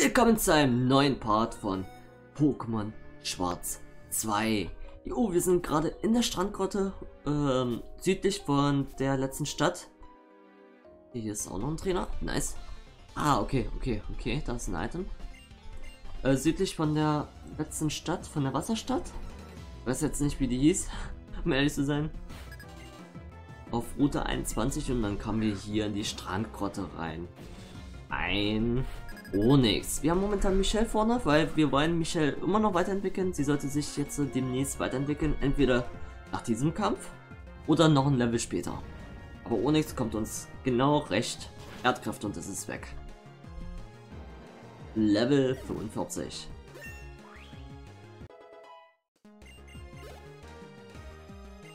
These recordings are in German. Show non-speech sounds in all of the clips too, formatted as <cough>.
willkommen zu einem neuen Part von Pokémon Schwarz 2. Jo, wir sind gerade in der Strandgrotte, ähm, südlich von der letzten Stadt. Hier ist auch noch ein Trainer, nice. Ah, okay, okay, okay, da ist ein Item. Äh, südlich von der letzten Stadt, von der Wasserstadt. Ich weiß jetzt nicht, wie die hieß, <laughs> um ehrlich zu sein. Auf Route 21 und dann kamen wir hier in die Strandgrotte rein. Ein Onyx. Wir haben momentan Michelle vorne, weil wir wollen Michelle immer noch weiterentwickeln. Sie sollte sich jetzt demnächst weiterentwickeln, entweder nach diesem Kampf oder noch ein Level später. Aber Onyx kommt uns genau recht. Erdkraft und es ist weg. Level 45.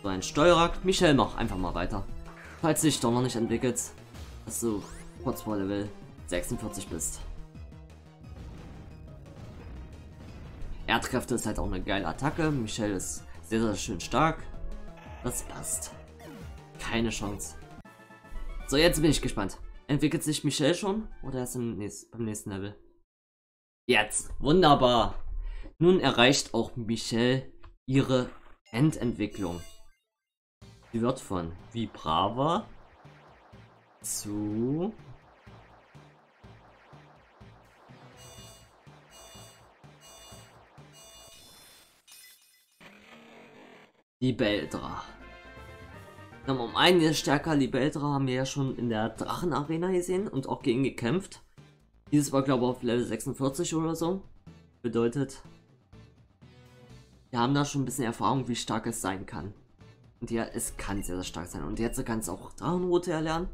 So ein Steuerrad. Michelle, mach einfach mal weiter. Falls du dich doch noch nicht entwickelt, dass du kurz vor Level 46 bist. Erdkräfte ist halt auch eine geile Attacke. Michelle ist sehr, sehr schön stark. Das passt. Keine Chance. So, jetzt bin ich gespannt. Entwickelt sich Michelle schon? Oder erst im nächsten, beim nächsten Level? Jetzt. Wunderbar. Nun erreicht auch Michelle ihre Endentwicklung. Sie wird von Vibrava zu Libeldra. Um einiges stärker Libeldra haben wir ja schon in der Drachenarena gesehen und auch gegen gekämpft. Dieses war glaube ich auf Level 46 oder so. Bedeutet, wir haben da schon ein bisschen Erfahrung, wie stark es sein kann. Und ja, es kann sehr, sehr stark sein. Und jetzt kann es auch Drachenroute erlernen.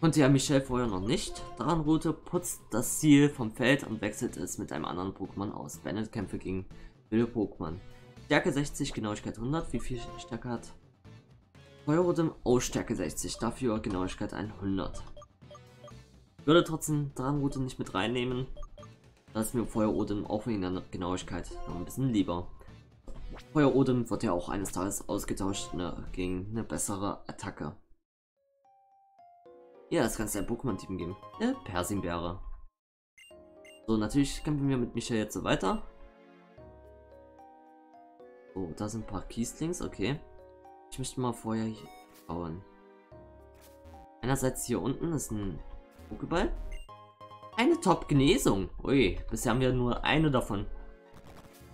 Konnte ja Michelle vorher noch nicht. Drachenroute putzt das Ziel vom Feld und wechselt es mit einem anderen Pokémon aus. Beendet Kämpfe gegen wilde Pokémon. Stärke 60, Genauigkeit 100. Wie viel Stärke hat? Feuerrotem? Oh, Stärke 60. Dafür Genauigkeit 100. Würde trotzdem Drachenroute nicht mit reinnehmen. Da ist mir Feuerrotem auch wegen der Genauigkeit noch ein bisschen lieber. Feuerodem wird ja auch eines Tages ausgetauscht ne, gegen eine bessere Attacke. Ja, das kannst du ein Pokémon-Team geben. Eine Persimbeere. So, natürlich kämpfen wir mit Michael jetzt so weiter. Oh, da sind ein paar Kieslings, okay. Ich möchte mal vorher hier bauen. Einerseits hier unten ist ein Pokéball. Eine Top-Genesung. Ui, bisher haben wir nur eine davon.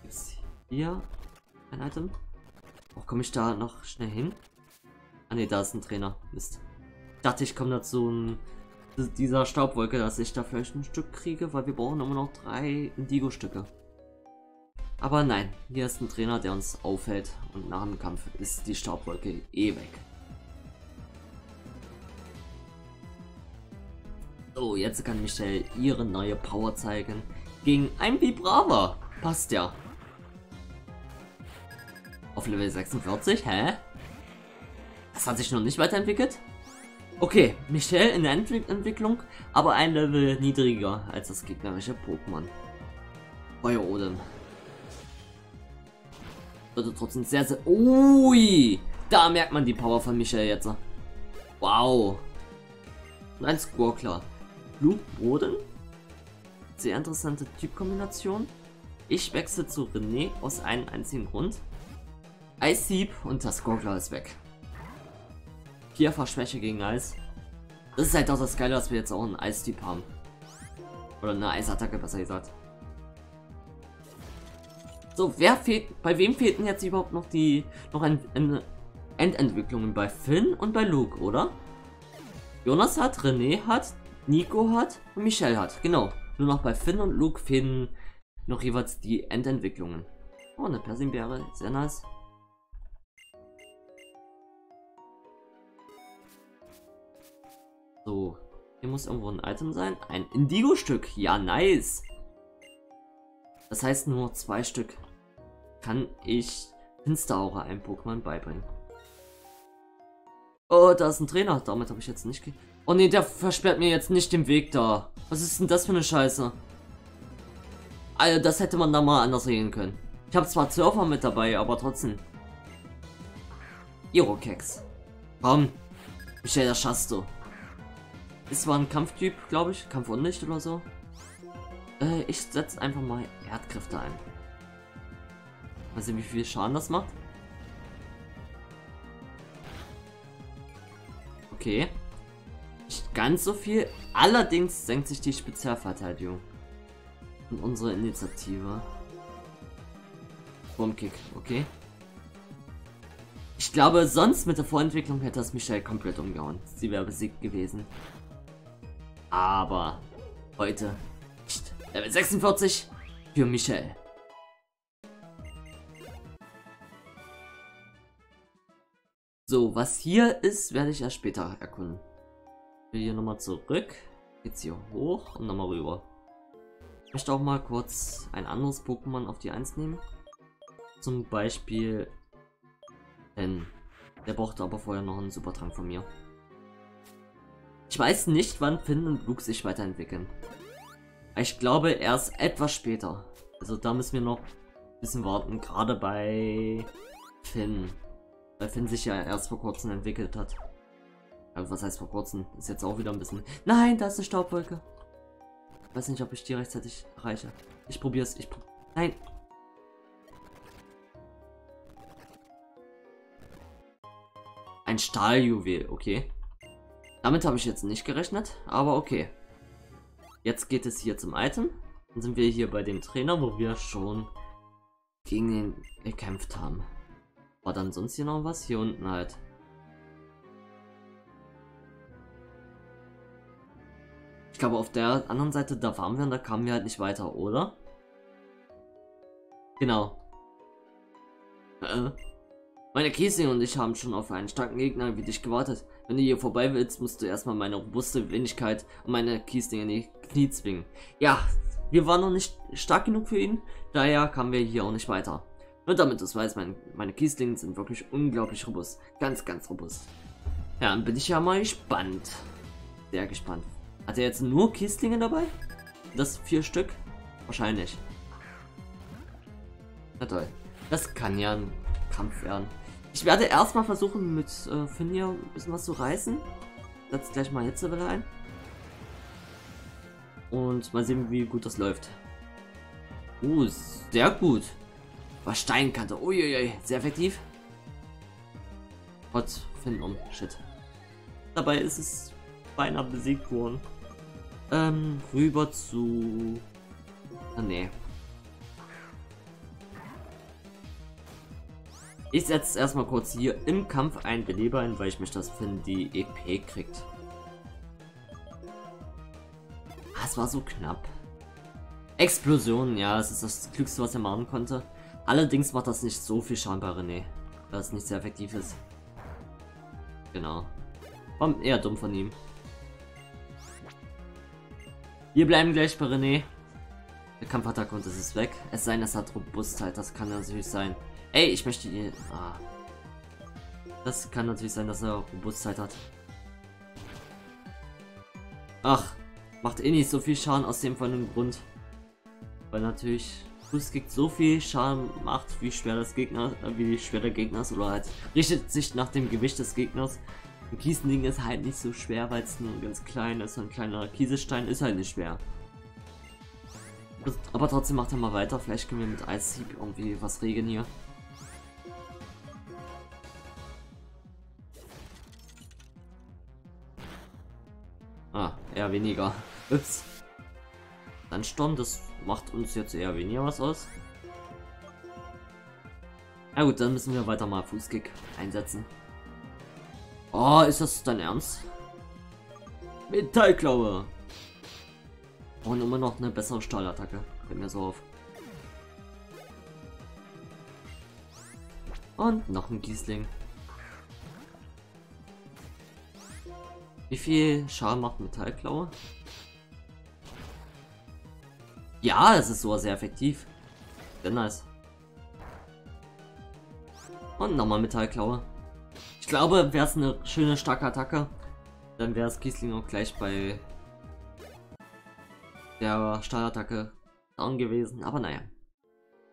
Jetzt hier ein Item. Auch komme ich da noch schnell hin? Ah ne, da ist ein Trainer. Mist. Ich dachte, ich komme dazu ein, dieser Staubwolke, dass ich da vielleicht ein Stück kriege, weil wir brauchen immer noch drei Indigo-Stücke. Aber nein, hier ist ein Trainer, der uns auffällt und nach dem Kampf ist die Staubwolke eh weg. So, jetzt kann Michelle ihre neue Power zeigen. Gegen ein Vibrava. Passt ja. Auf Level 46? Hä? Das hat sich noch nicht weiterentwickelt? Okay, Michelle in der Entwick Entwicklung, aber ein Level niedriger als das gegnerische Pokémon. Feuer Odin. Würde trotzdem sehr, sehr... Ui! Da merkt man die Power von Michelle jetzt. Wow. Und ein Squawkler. Blutboden. Sehr interessante Typkombination. Ich wechsle zu René aus einem einzigen Grund. Eissieb und das Gurgler ist weg. Vierfach Schwäche gegen Eis. Das ist halt auch das Geile, dass wir jetzt auch einen Eistyp haben. Oder eine Eisattacke, besser gesagt. So, wer fehlt, bei wem fehlten jetzt überhaupt noch die, noch ein, eine Endentwicklungen? Bei Finn und bei Luke, oder? Jonas hat, René hat, Nico hat und Michelle hat, genau. Nur noch bei Finn und Luke fehlen noch jeweils die Endentwicklungen. Oh, eine Persimbeere, sehr nice. So, hier muss irgendwo ein Item sein. Ein Indigo-Stück. Ja, nice. Das heißt nur zwei Stück. Kann ich Finsteraura einem Pokémon beibringen. Oh, da ist ein Trainer. Damit habe ich jetzt nicht... Oh ne, der versperrt mir jetzt nicht den Weg da. Was ist denn das für eine Scheiße? Alter, das hätte man da mal anders regeln können. Ich habe zwar Surfer mit dabei, aber trotzdem. Irokex. Komm. Michel, das schaffst du. Ist zwar ein Kampftyp, glaube ich. Kampf und nicht oder so. Äh, ich setze einfach mal Erdkräfte ein. Mal sehen, wie viel Schaden das macht. Okay. Nicht ganz so viel. Allerdings senkt sich die Spezialverteidigung. Und unsere Initiative. Bombkick, okay. Ich glaube, sonst mit der Vorentwicklung hätte das Michelle komplett umgehauen. Sie wäre besiegt gewesen. Aber heute nicht. Level 46 für Michelle. So, was hier ist, werde ich erst später erkunden. Wir hier nochmal zurück. Jetzt hier hoch und nochmal rüber. Ich möchte auch mal kurz ein anderes Pokémon auf die 1 nehmen. Zum Beispiel Ben. Der braucht aber vorher noch einen Supertrank von mir. Ich weiß nicht, wann Finn und Luke sich weiterentwickeln. Ich glaube erst etwas später. Also da müssen wir noch ein bisschen warten, gerade bei Finn. Weil Finn sich ja erst vor kurzem entwickelt hat. Also was heißt vor kurzem? Ist jetzt auch wieder ein bisschen... Nein, da ist eine Staubwolke. Ich weiß nicht, ob ich die rechtzeitig erreiche. Ich probiere es. Ich prob Nein. Ein Stahljuwel, okay. Damit habe ich jetzt nicht gerechnet, aber okay. Jetzt geht es hier zum Item. Dann sind wir hier bei dem Trainer, wo wir schon gegen ihn gekämpft haben. War dann sonst hier noch was? Hier unten halt. Ich glaube, auf der anderen Seite, da waren wir und da kamen wir halt nicht weiter, oder? Genau. Äh. Meine Kiesling und ich haben schon auf einen starken Gegner wie dich gewartet. Wenn du hier vorbei willst, musst du erstmal meine robuste Wendigkeit und meine Kiesling in die Knie zwingen. Ja, wir waren noch nicht stark genug für ihn, daher kamen wir hier auch nicht weiter. Nur damit du es weißt, mein, meine Kieslinge sind wirklich unglaublich robust. Ganz, ganz robust. Ja, dann bin ich ja mal gespannt. Sehr gespannt. Hat er jetzt nur Kieslinge dabei? Das vier Stück? Wahrscheinlich. Na toll. Das kann ja ein Kampf werden. Ich werde erstmal versuchen, mit äh, Finir ein bisschen was zu reißen. Setz gleich mal Hitzewelle ein. Und mal sehen, wie gut das läuft. Uh, sehr gut. War Steinkante. Uiuiui, sehr effektiv. Gott, Finn um. Shit. Dabei ist es beinahe besiegt worden. Ähm, rüber zu... Ah, nee. Ich setze erstmal kurz hier im Kampf ein Beleber ein, weil ich möchte, dass Finn die EP kriegt. Ah, es war so knapp. Explosion, ja, das ist das Glückste, was er machen konnte. Allerdings macht das nicht so viel Schaden bei René, weil es nicht sehr effektiv ist. Genau. War eher dumm von ihm. Wir bleiben gleich bei René. Der Kampfattacke und es ist weg. Es sei denn, es hat Robustheit, das kann natürlich sein. Ey, ich möchte ihn. Ah. Das kann natürlich sein, dass er Robustheit hat. Ach, macht eh nicht so viel Schaden aus dem von dem Grund. Weil natürlich Fußkick so viel Schaden macht, wie schwer das Gegner, äh, wie schwer der Gegner ist, oder halt richtet sich nach dem Gewicht des Gegners. Ein Kiesending ist halt nicht so schwer, weil es nur ganz klein ist. Ein kleiner Kieselstein ist halt nicht schwer. Aber trotzdem macht er mal weiter. Vielleicht können wir mit Eishieb irgendwie was regeln hier. Ah, eher weniger. <laughs> Ups. Dann Sturm, das macht uns jetzt eher weniger was aus. Na gut, dann müssen wir weiter mal Fußkick einsetzen. Oh, ist das dein Ernst? Metallklaue. Und immer noch eine bessere Stahlattacke. Fällt mir so auf. Und noch ein Giesling. Wie viel Schaden macht Metallklaue? Ja, es ist sogar sehr effektiv. Sehr nice. Und nochmal Metallklaue. Ich glaube, wäre es eine schöne starke Attacke, dann wäre es Kiesling auch gleich bei der Stahlattacke down gewesen. Aber naja.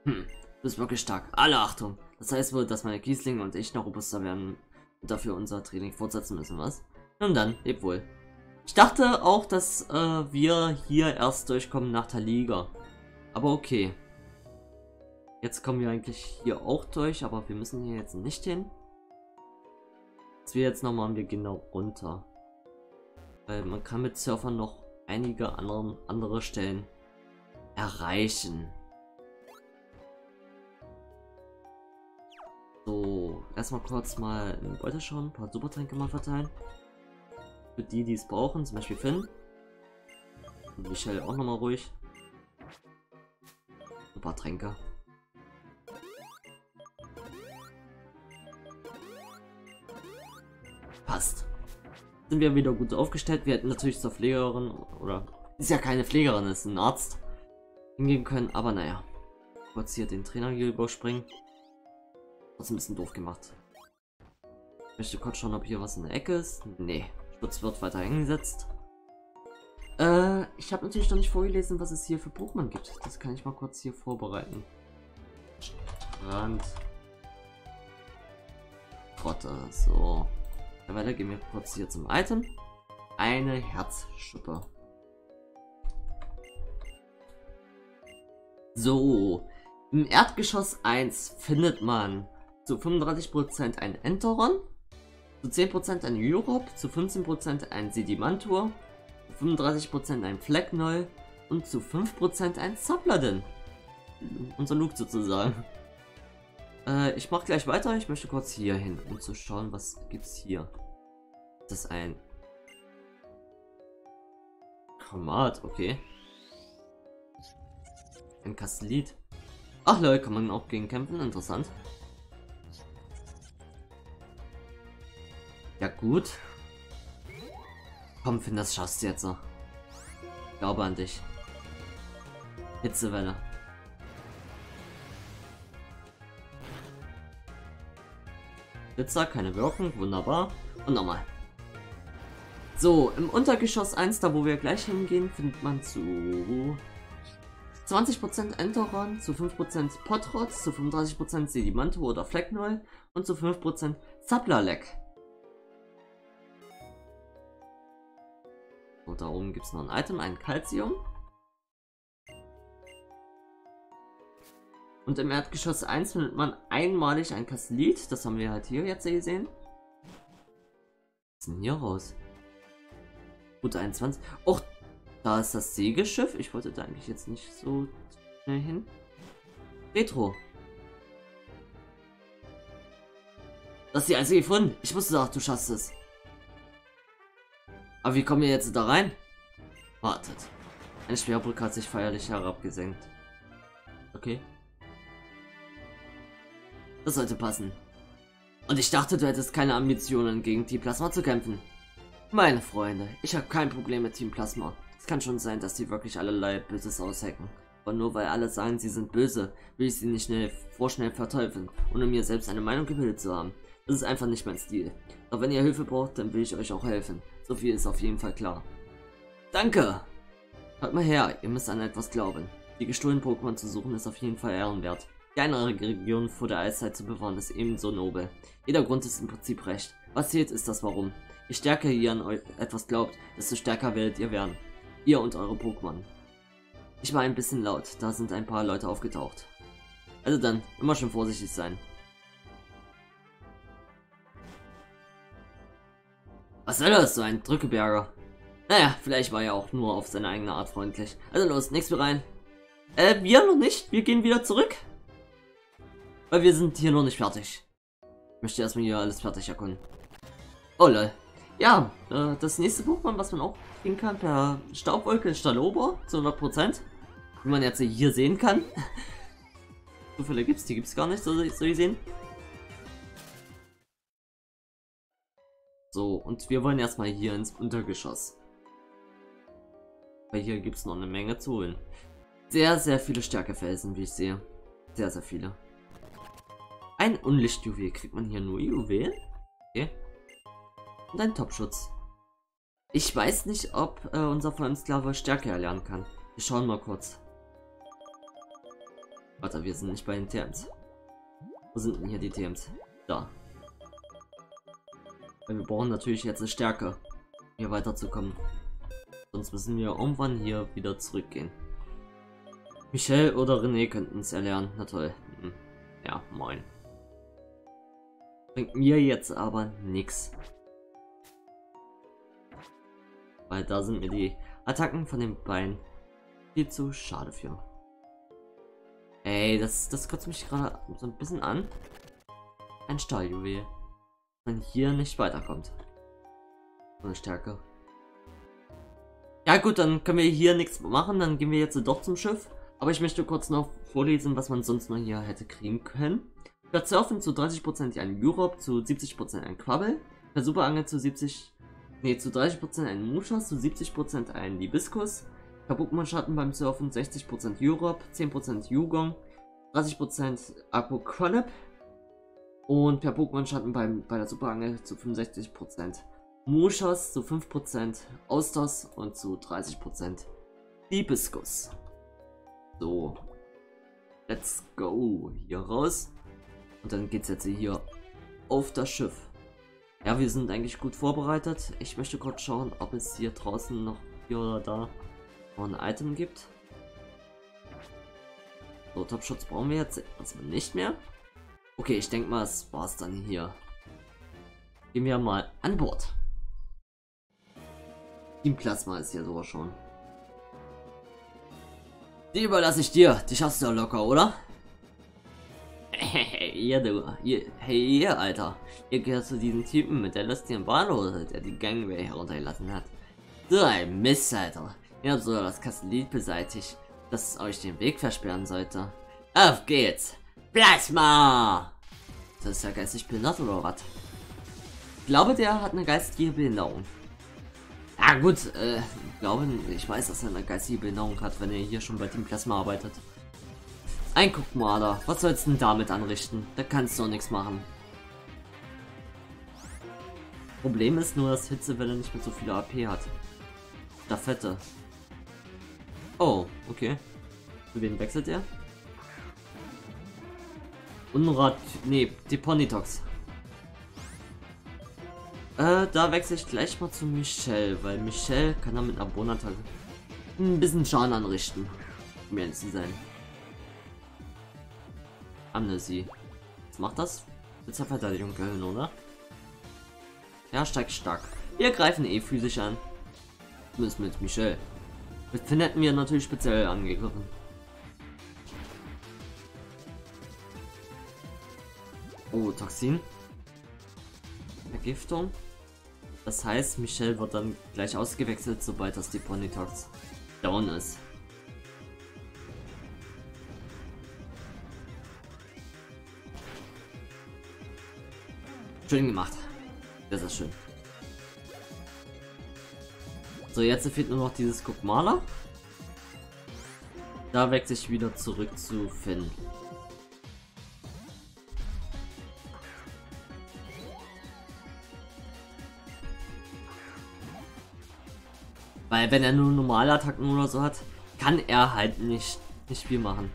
Hm, du bist wirklich stark. Alle Achtung. Das heißt wohl, dass meine Kiesling und ich noch robuster werden und dafür unser Training fortsetzen müssen, was? Nun dann, leb wohl. Ich dachte auch, dass äh, wir hier erst durchkommen nach der Liga. Aber okay. Jetzt kommen wir eigentlich hier auch durch, aber wir müssen hier jetzt nicht hin. Was wir jetzt noch machen, wir gehen noch runter. Weil man kann mit Surfern noch einige anderen, andere Stellen erreichen. So, erstmal kurz mal in Beute schauen, ein paar Supertränke mal verteilen. Für die, die es brauchen, zum Beispiel Finn. Und Michelle auch nochmal ruhig. Ein paar Tränke. Passt. Sind wir wieder gut aufgestellt. Wir hätten natürlich zur Pflegerin oder ist ja keine Pflegerin, ist ein Arzt hingehen können, aber naja. Kurz hier den Trainer hier überspringen. Das ist ein bisschen doof gemacht. Ich möchte kurz schauen, ob hier was in der Ecke ist. Nee. Schutz wird weiter eingesetzt. Äh, ich habe natürlich noch nicht vorgelesen, was es hier für Pokémon gibt. Das kann ich mal kurz hier vorbereiten. Strand. Grotte, so. Dann weiter gehen wir kurz hier zum Item. Eine Herzschuppe. So. Im Erdgeschoss 1 findet man zu 35% ein Enteron, zu 10% ein Europe, zu 15% ein Sedimantur, zu 35% ein Flecknoll und zu 5% ein Zapladin. Unser Luke sozusagen. Äh, ich mach gleich weiter. Ich möchte kurz hier hin, um zu schauen, was gibt's hier. Das ist ein Chromat, okay. Ein Kastelit. Ach Leute, kann man auch gegen kämpfen, interessant. Gut. Komm, Finn, das schaffst du jetzt noch. Ich glaube an dich. Hitzewelle. Blitzer, keine Wirkung, wunderbar. Und nochmal. So, im Untergeschoss 1, da wo wir gleich hingehen, findet man zu 20% Enteron, zu 5% Potrots, zu 35% Sedimanto oder Flecknoll und zu 5% Zaplalek. Da oben gibt es noch ein Item, ein Calcium. Und im Erdgeschoss 1 findet man einmalig ein Kastelit. Das haben wir halt hier jetzt gesehen. Was ist denn hier raus? Route 21. Och, da ist das Segelschiff. Ich wollte da eigentlich jetzt nicht so schnell hin. Retro. Das ist die einzige gefunden. Ich wusste doch, du schaffst es. Aber wie kommen wir jetzt da rein? Wartet. Eine Schwerbrücke hat sich feierlich herabgesenkt. Okay. Das sollte passen. Und ich dachte, du hättest keine Ambitionen, gegen Team Plasma zu kämpfen. Meine Freunde, ich habe kein Problem mit Team Plasma. Es kann schon sein, dass die wirklich allerlei Böses aushecken. Aber nur weil alle sagen, sie sind böse, will ich sie nicht schnell vorschnell verteufeln, ohne mir selbst eine Meinung gebildet zu haben. Das ist einfach nicht mein Stil. Doch wenn ihr Hilfe braucht, dann will ich euch auch helfen. So viel ist auf jeden Fall klar. Danke! Hört mal her, ihr müsst an etwas glauben. Die gestohlenen Pokémon zu suchen ist auf jeden Fall ehrenwert. Die eine Region vor der Eiszeit zu bewahren ist ebenso nobel. Jeder Grund ist im Prinzip recht. Was zählt ist das Warum. Je stärker ihr an euch etwas glaubt, desto stärker werdet ihr werden. Ihr und eure Pokémon. Ich war ein bisschen laut, da sind ein paar Leute aufgetaucht. Also dann, immer schon vorsichtig sein. Was soll das, so ein Drückeberger? Naja, vielleicht war er auch nur auf seine eigene Art freundlich. Also los, nächstes rein. Äh, wir noch nicht. Wir gehen wieder zurück. Weil wir sind hier noch nicht fertig. Ich möchte erstmal hier alles fertig erkunden. Oh lol. Ja, äh, das nächste Pokémon, was man auch kriegen kann per Staubwolke ist Stalober zu 100%. Wie man jetzt hier sehen kann. <laughs> Zufälle gibt's, die gibt's gar nicht, so, so gesehen. So, und wir wollen erstmal hier ins Untergeschoss. Weil hier gibt es noch eine Menge zu holen. Sehr, sehr viele Stärkefelsen, wie ich sehe. Sehr, sehr viele. Ein Unlichtjuwel. Kriegt man hier nur Juwelen? Okay. Und ein Topschutz. Ich weiß nicht, ob äh, unser Vollsklave Stärke erlernen kann. Wir schauen mal kurz. Warte, wir sind nicht bei den TMs. Wo sind denn hier die TMs? Da. Wir brauchen natürlich jetzt eine Stärke, hier weiterzukommen. Sonst müssen wir irgendwann hier wieder zurückgehen. Michelle oder René könnten es erlernen. Na toll. Hm. Ja, moin. Bringt mir jetzt aber nichts. Weil da sind mir die Attacken von den Beinen viel zu schade für. Ey, das, das kotzt mich gerade so ein bisschen an. Ein Stahljuwel. Man hier nicht weiterkommt. So eine Stärke. Ja gut, dann können wir hier nichts machen. Dann gehen wir jetzt doch zum Schiff. Aber ich möchte kurz noch vorlesen, was man sonst noch hier hätte kriegen können. Per Surfen zu 30% ein Europe, zu 70% ein Quabbel. Per Superangel zu 70... Ne, zu 30% ein Muschas, zu 70% ein Libiskus. Per Pokémon-Schatten beim Surfen 60% Europe, 10% Yugong, 30% Aquacronip und per Pokémon-Schatten bei der Superangel zu 65% Mushas, zu 5% Austers und zu 30% Libiskus. So, let's go hier raus. Und dann geht's jetzt hier auf das Schiff. Ja, wir sind eigentlich gut vorbereitet. Ich möchte kurz schauen, ob es hier draußen noch hier oder da noch ein Item gibt. So, Top-Schutz brauchen wir jetzt erstmal nicht mehr. Okay, ich denke mal, es war's dann hier. Gehen wir mal an Bord. Team Plasma ist hier sogar schon. Die überlasse ich dir. Dich hast du ja locker, oder? <laughs> Hey, du. Hey, ihr, Alter. Ihr gehört zu diesem Typen mit der lustigen Bahnhose, der die Gangway heruntergelassen hat. So ein Mist, Alter. Ihr habt sogar das Kastellit beseitigt, das euch den Weg versperren sollte. Auf geht's! Plasma! Das ist ja geistig behindert oder was? Ich glaube, der hat eine geistige Behinderung. Ja gut, äh, ich glaube, ich weiß, dass er eine geistige Behinderung hat, wenn er hier schon bei Team Plasma arbeitet. Ein Guckmaler, was sollst du denn damit anrichten? Da kannst du nichts machen. Problem ist nur, dass Hitzewelle nicht mehr so viele AP hat. Staffette. Oh, okay. Zu wem wechselt er? Unrat. Nee, die Ponytox. Äh, da wechsle ich gleich mal zu Michelle, weil Michelle kann damit einer Bonattacke ein bisschen Schaden anrichten. Um ehrlich zu sein. Amnesie. Was macht das? Mit der Verteidigung können, oder? Ja, steigt stark. Wir greifen eh physisch an. Zumindest mit Michelle. Mit Finn hätten wir natürlich speziell angegriffen. Oh, Toxin. Vergiftung. Das heißt, Michelle wird dann gleich ausgewechselt, sobald das die Ponytox down ist. Schön gemacht. Das ist schön. So, jetzt fehlt nur noch dieses Guckmaler. Da wechsle ich wieder zurück zu Finn. Weil wenn er nur normale Attacken oder so hat, kann er halt nicht, nicht viel machen.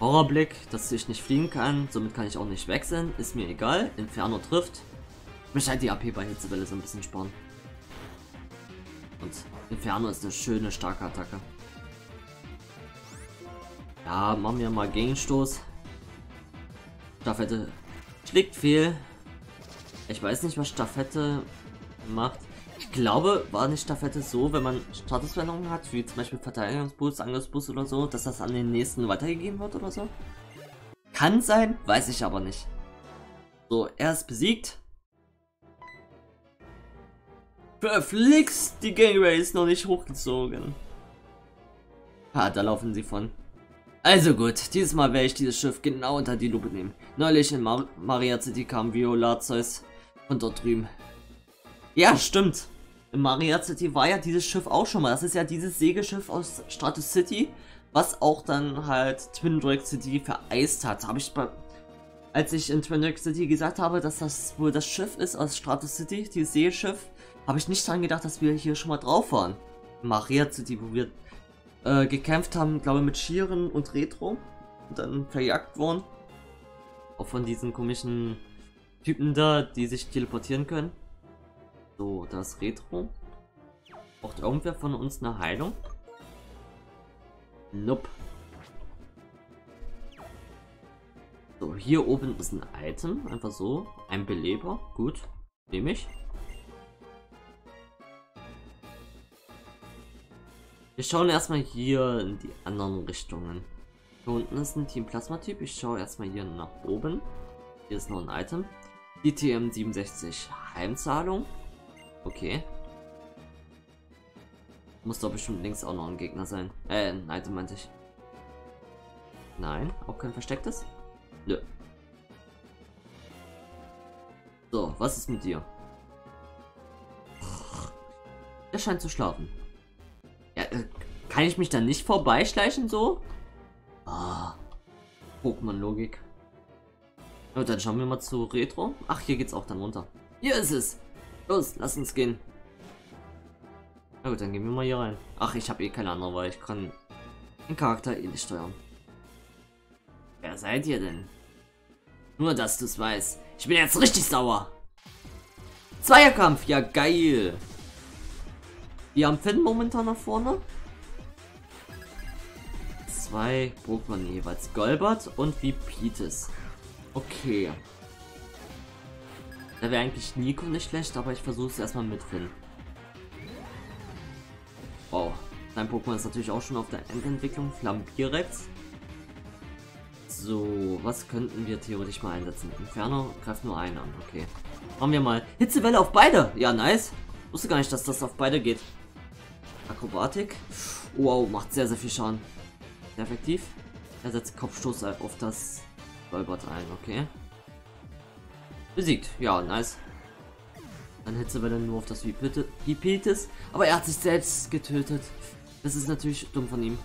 Horrorblick, dass ich nicht fliegen kann, somit kann ich auch nicht wechseln, ist mir egal. Inferno trifft. Ich halt die AP bei Hitzewelle so ein bisschen sparen. Und Inferno ist eine schöne, starke Attacke. Ja, machen wir mal Gegenstoß. Staffette schlägt fehl. Ich weiß nicht, was Staffette macht. Ich glaube, war nicht Staffette so, wenn man Statusveränderungen hat, wie zum Beispiel Verteidigungsboost, Angriffsboost oder so, dass das an den nächsten weitergegeben wird oder so? Kann sein, weiß ich aber nicht. So, er ist besiegt. Verflixt, die Gangway ist noch nicht hochgezogen. Ah, da laufen sie von. Also gut, dieses Mal werde ich dieses Schiff genau unter die Lupe nehmen. Neulich in Mar Maria City kam Viola Zeus von dort drüben. Ja, stimmt. In Maria City war ja dieses Schiff auch schon mal. Das ist ja dieses Segelschiff aus Stratus City, was auch dann halt Twin Drake City vereist hat. Habe ich bei, als ich in Twin Drake City gesagt habe, dass das wohl das Schiff ist aus Stratus City, dieses Segelschiff, habe ich nicht dran gedacht, dass wir hier schon mal drauf waren. Maria City, wo wir äh, gekämpft haben, glaube ich, mit Schieren und Retro und dann verjagt wurden. Auch von diesen komischen Typen da, die sich teleportieren können. So, das Retro. Braucht irgendwer von uns eine Heilung? Nope. So, hier oben ist ein Item. Einfach so. Ein Beleber. Gut. Nehme ich. Wir schauen erstmal hier in die anderen Richtungen. Hier unten ist ein Team Plasma-Typ. Ich schaue erstmal hier nach oben. Hier ist noch ein Item. DTM 67 Heimzahlung. Okay. Muss doch bestimmt links auch noch ein Gegner sein. Äh, ein Item meinte ich. Nein, auch kein verstecktes? Nö. So, was ist mit dir? Er scheint zu schlafen. Ja, äh, kann ich mich dann nicht vorbeischleichen so? Ah, Pokémon-Logik. Ja, dann schauen wir mal zu Retro. Ach, hier geht's auch dann runter. Hier ist es. Los, lass uns gehen. Na gut, dann gehen wir mal hier rein. Ach, ich habe eh keine andere, weil ich kann den Charakter eh nicht steuern. Wer seid ihr denn? Nur, dass du es weißt. Ich bin jetzt richtig sauer. Zweierkampf, ja geil. Wir haben Finn momentan nach vorne. Zwei Pokémon jeweils. Golbert und Vipitis. Okay. Da wäre eigentlich Nico nicht schlecht, aber ich versuche es erstmal mit Finn. Wow. Sein Pokémon ist natürlich auch schon auf der Endentwicklung. Flambirex. So, was könnten wir theoretisch mal einsetzen? Inferno greift nur einen an, okay. Machen wir mal Hitzewelle auf beide. Ja, nice. Wusste gar nicht, dass das auf beide geht. Akrobatik. Wow, macht sehr, sehr viel Schaden. Effektiv. Er setzt Kopfstoß auf das Golbert ein, okay. Besiegt. Ja, nice. Dann Hitzewelle nur auf das Vipitis. Aber er hat sich selbst getötet. Das ist natürlich dumm von ihm.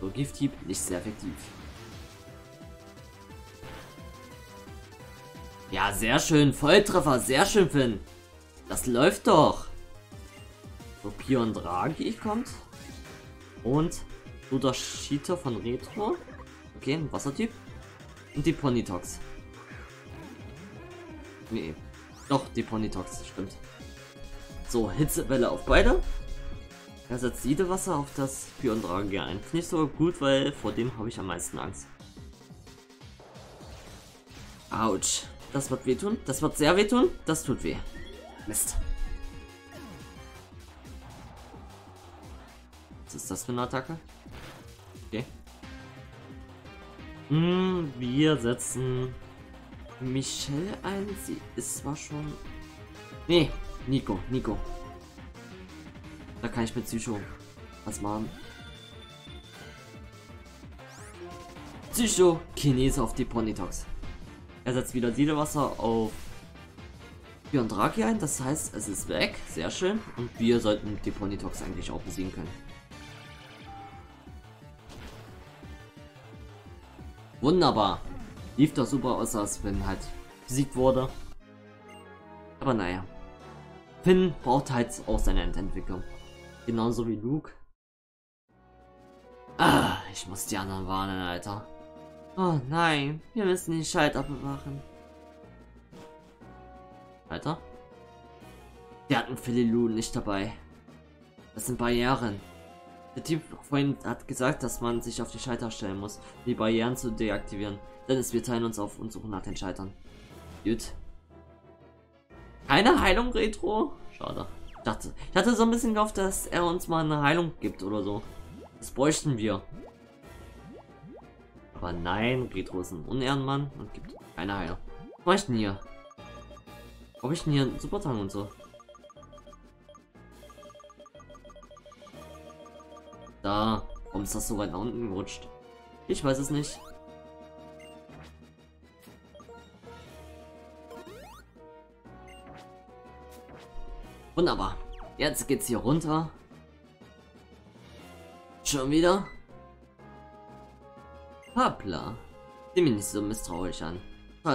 So, Gifthieb nicht sehr effektiv. Ja, sehr schön. Volltreffer. Sehr schön, Finn. Das läuft doch. So, Pion Draghi kommt. Und Cheater von Retro. Okay, Wassertyp. Und die Ponytox. Nee. Doch, die Ponytox, stimmt. So, Hitzewelle auf beide. Er setzt Siedewasser auf das Piondrage ein. Nicht so gut, weil vor dem habe ich am meisten Angst. Autsch. Das wird wehtun. Das wird sehr wehtun. Das tut weh. Mist. Was ist das für eine Attacke? Hm, wir setzen Michelle ein. Sie ist zwar schon... Nee, Nico, Nico. Da kann ich mit Psycho was machen. Psycho, Chinese auf die Ponytox. Er setzt wieder Siedewasser auf Biondraki ein, das heißt, es ist weg. Sehr schön. Und wir sollten die Ponytox eigentlich auch besiegen können. Wunderbar. Lief doch super aus, als wenn halt besiegt wurde. Aber naja. Finn braucht halt auch seine Endentwicklung. Genauso wie Luke. Ah, ich muss die anderen warnen, Alter. Oh nein, wir müssen den Schalter bewachen. Alter? Wir hatten Phililu nicht dabei. Das sind Barrieren. Der Teamfreund hat gesagt, dass man sich auf die Schalter stellen muss, die Barrieren zu deaktivieren. Dennis, wir teilen uns auf und suchen nach den Schaltern. Gut. Keine Heilung, Retro? Schade dachte, ich hatte so ein bisschen gehofft, dass er uns mal eine Heilung gibt oder so. Das bräuchten wir. Aber nein, Retro ist ein Unehrenmann und gibt keine Heilung. Was mache ich denn hier? Habe ich denn hier einen Supertang und so? Da. Warum ist das so weit nach unten gerutscht? Ich weiß es nicht. Wunderbar. Jetzt geht's hier runter. Schon wieder? Hoppla. Sieh mich nicht so misstrauisch an.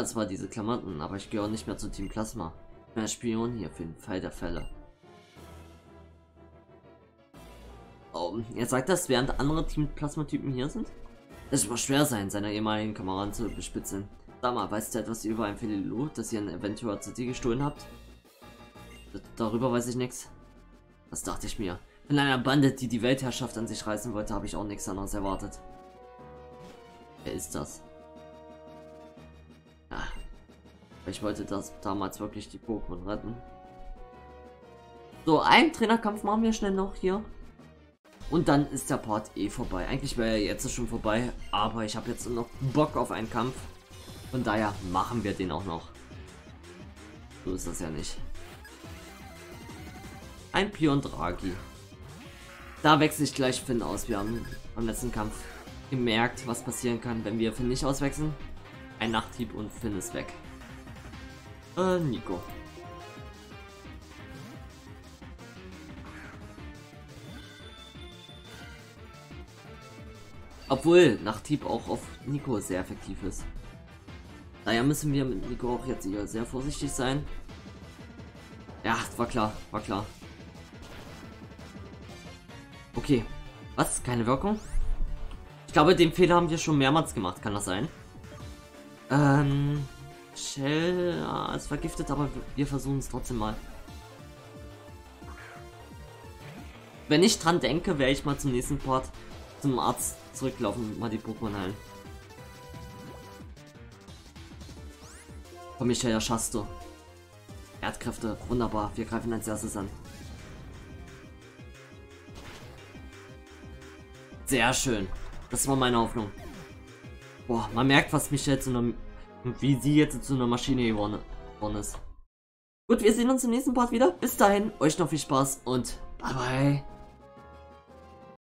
Zwar diese Klamotten, aber ich gehöre nicht mehr zu Team Plasma. Ein Spion hier für den Fall der Fälle. Er sagt das, während andere Team Plasma-Typen hier sind? Es wird schwer sein, seine ehemaligen Kameraden zu bespitzeln. Sag mal, weißt du etwas über ein Felilu, das ihr in Aventura CD gestohlen habt? darüber weiß ich nichts. Das dachte ich mir. Von einer Bande, die die Weltherrschaft an sich reißen wollte, habe ich auch nichts anderes erwartet. Wer ist das? Ah. Ich wollte das damals wirklich die Pokémon retten. So, einen Trainerkampf machen wir schnell noch hier. Und dann ist der Part eh vorbei. Eigentlich wäre er jetzt schon vorbei, aber ich habe jetzt noch Bock auf einen Kampf. Von daher machen wir den auch noch. So ist das ja nicht. Ein Pion Draghi. Da wechsle ich gleich Finn aus. Wir haben beim letzten Kampf gemerkt, was passieren kann, wenn wir Finn nicht auswechseln. Ein Nachthieb und Finn ist weg. Äh, Nico. Obwohl Nachthieb auch auf Nico sehr effektiv ist. Daher müssen wir mit Nico auch jetzt hier sehr vorsichtig sein. Ja, war klar, war klar. Okay. Was? Keine Wirkung? Ich glaube, den Fehler haben wir schon mehrmals gemacht, kann das sein? Ähm... Shell ja, ist vergiftet, aber wir versuchen es trotzdem mal. Wenn ich dran denke, werde ich mal zum nächsten Part zum Arzt zurücklaufen mal die Pokémon heilen. Komm, Michael, schaffst du. Erdkräfte, wunderbar. Wir greifen als erstes an. Sehr schön. Das war meine Hoffnung. Boah, man merkt, was mich jetzt zu einer, wie sie jetzt zu einer Maschine geworden ist. Gut, wir sehen uns im nächsten Part wieder. Bis dahin, euch noch viel Spaß und bye bye.